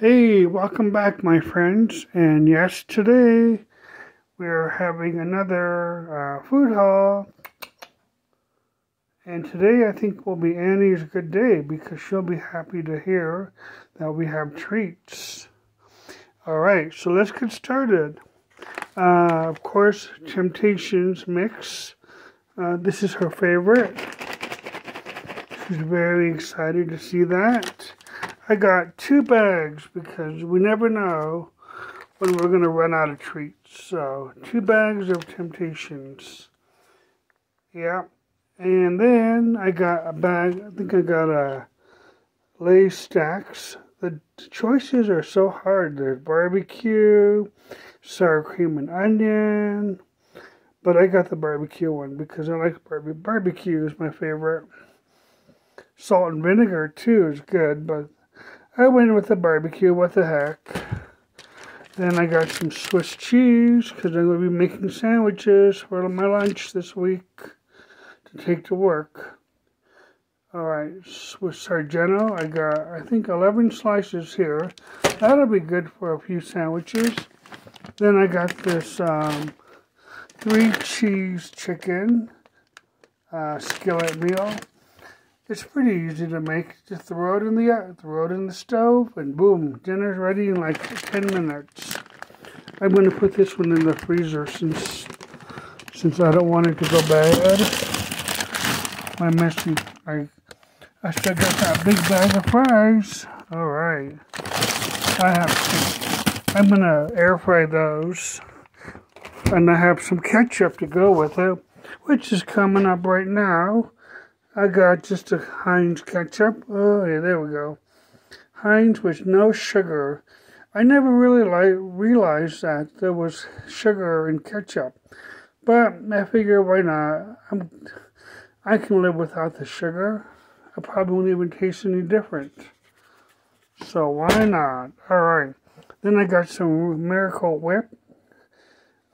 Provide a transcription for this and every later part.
Hey, welcome back, my friends. And yes, today we're having another uh, food haul. And today I think will be Annie's good day because she'll be happy to hear that we have treats. All right, so let's get started. Uh, of course, Temptations mix. Uh, this is her favorite. She's very excited to see that. I got two bags because we never know when we're going to run out of treats. So, two bags of Temptations. Yeah. And then I got a bag, I think I got a Lay's Stacks. The choices are so hard. There's barbecue, sour cream and onion. But I got the barbecue one because I like barbecue. Barbecue is my favorite. Salt and vinegar too is good, but I went with the barbecue. What the heck? Then I got some Swiss cheese because I'm going to be making sandwiches for my lunch this week to take to work. Alright, Swiss Sargento. I got, I think, 11 slices here. That'll be good for a few sandwiches. Then I got this um, three cheese chicken uh, skillet meal. It's pretty easy to make. Just throw it in the uh, throw it in the stove, and boom, dinner's ready in like 10 minutes. I'm gonna put this one in the freezer since since I don't want it to go bad. My messy, I I still got that big bag of fries. All right, I have. To, I'm gonna air fry those, and I have some ketchup to go with it, which is coming up right now. I got just a Heinz ketchup. Oh, yeah, there we go. Heinz with no sugar. I never really like realized that there was sugar in ketchup, but I figure why not? I'm, I can live without the sugar. I probably won't even taste any different. So why not? All right. Then I got some Miracle Whip.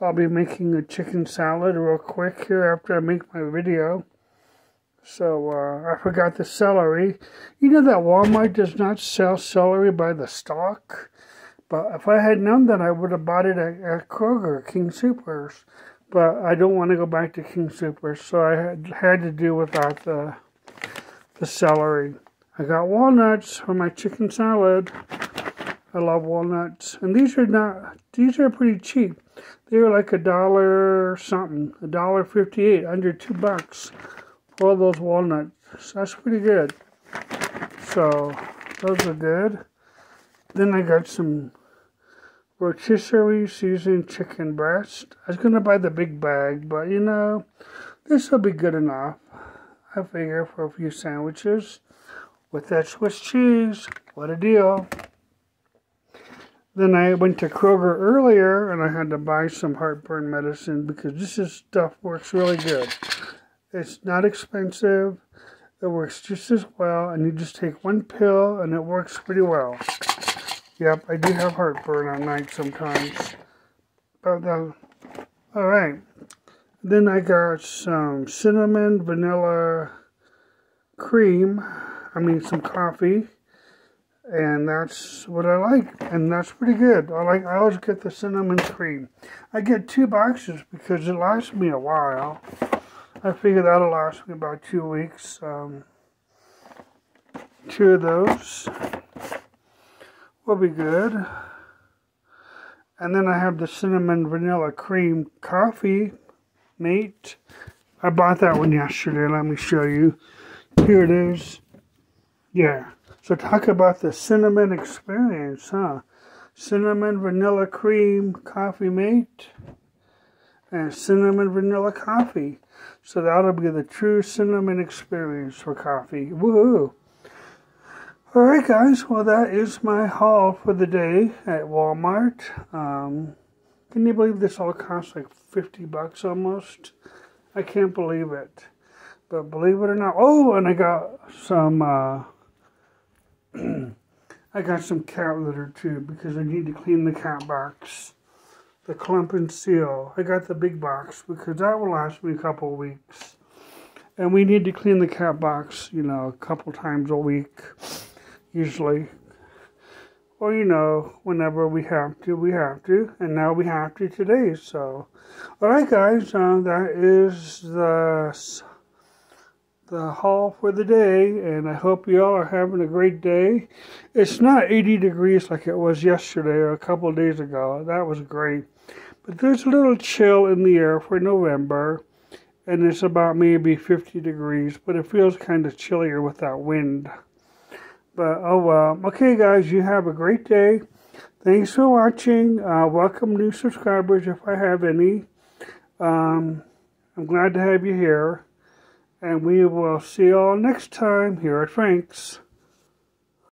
I'll be making a chicken salad real quick here after I make my video. So uh, I forgot the celery. You know that Walmart does not sell celery by the stalk. But if I had known that, I would have bought it at, at Kroger, King Soopers. But I don't want to go back to King Soopers, so I had, had to do without the the celery. I got walnuts for my chicken salad. I love walnuts, and these are not. These are pretty cheap. They're like a dollar something, a dollar fifty-eight, under two bucks all those walnuts. That's pretty good. So those are good. Then I got some rotisserie seasoned chicken breast. I was gonna buy the big bag, but you know, this will be good enough. I figure for a few sandwiches with that Swiss cheese. What a deal. Then I went to Kroger earlier and I had to buy some heartburn medicine because this is stuff works really good. It's not expensive. It works just as well, and you just take one pill, and it works pretty well. Yep, I do have heartburn at night sometimes. But, uh, alright. Then I got some cinnamon vanilla cream. I mean, some coffee. And that's what I like. And that's pretty good. I like, I always get the cinnamon cream. I get two boxes because it lasts me a while. I figure that'll last me about two weeks. Um, two of those will be good. And then I have the cinnamon vanilla cream coffee mate. I bought that one yesterday. Let me show you. Here it is. Yeah. So talk about the cinnamon experience, huh? Cinnamon vanilla cream coffee mate and cinnamon vanilla coffee. So that'll be the true cinnamon experience for coffee. Woohoo! Alright guys, well that is my haul for the day at Walmart. Um, can you believe this all costs like 50 bucks almost? I can't believe it. But believe it or not, oh, and I got some, uh, I got some cat litter too because I need to clean the cat box the clump and seal. I got the big box because that will last me a couple weeks. And we need to clean the cat box, you know, a couple times a week, usually. Well, you know, whenever we have to, we have to, and now we have to today. So, all right, guys, uh, that is the the haul for the day, and I hope you all are having a great day. It's not 80 degrees like it was yesterday or a couple days ago. That was great, but there's a little chill in the air for November, and it's about maybe 50 degrees, but it feels kind of chillier with that wind. But oh well. Okay, guys, you have a great day. Thanks for watching. Uh, welcome new subscribers if I have any. Um, I'm glad to have you here. And we will see you all next time here at Frank's.